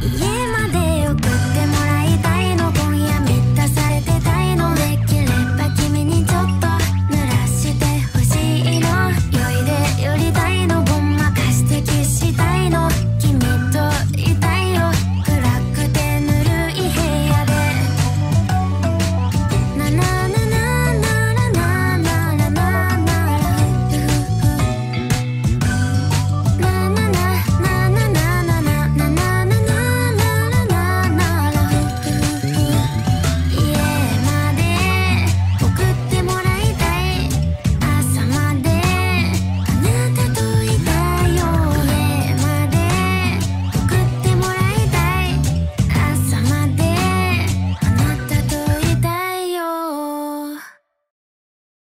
Yeah.